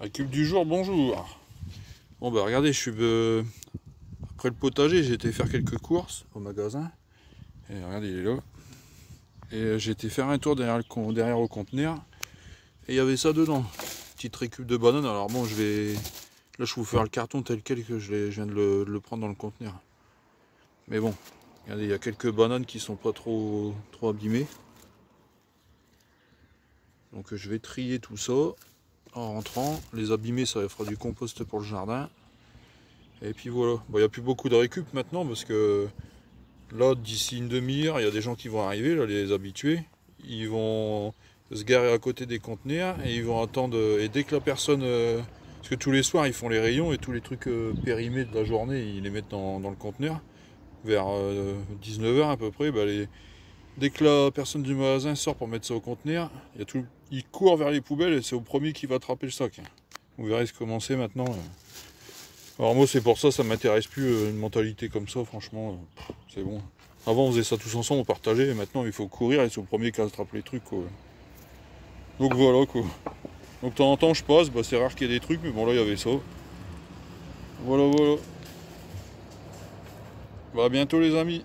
Récup du jour, bonjour. Bon bah regardez, je suis euh, après le potager, j'ai été faire quelques courses au magasin. Et regardez, il est là. Et euh, j'ai été faire un tour derrière le, derrière au conteneur. Et il y avait ça dedans. Petite récup de bananes. Alors bon, je vais. Là, je vous faire le carton tel quel que je, viens de le, de le, prendre dans le conteneur. Mais bon, regardez, il y a quelques bananes qui sont pas trop, trop abîmées. Donc je vais trier tout ça en rentrant. Les abîmer, ça fera du compost pour le jardin. Et puis voilà. il n'y a plus beaucoup de récup maintenant parce que là, d'ici une demi-heure, il y a des gens qui vont arriver, là, les habitués. Ils vont se garer à côté des conteneurs et ils vont attendre. Et dès que la personne. Euh, parce que tous les soirs, ils font les rayons et tous les trucs euh, périmés de la journée, ils les mettent dans, le conteneur. Vers 19h euh, à peu près, bah, dès que la personne du magasin sort pour mettre ça au conteneur, il y a tout, il court vers les poubelles et c'est au premier qui va attraper le sac. Vous verrez ce commencer maintenant. Alors moi c'est pour ça, ça m'intéresse plus euh, une mentalité comme ça, franchement, c'est bon. Avant on faisait ça tous ensemble, on partageait, maintenant il faut courir et c'est au premier qui attrape les trucs. Donc voilà quoi. Donc de temps en temps je passe, bah, c'est rare qu'il y ait des trucs, mais bon là il y avait ça. Voilà voilà. Bah bientôt les amis.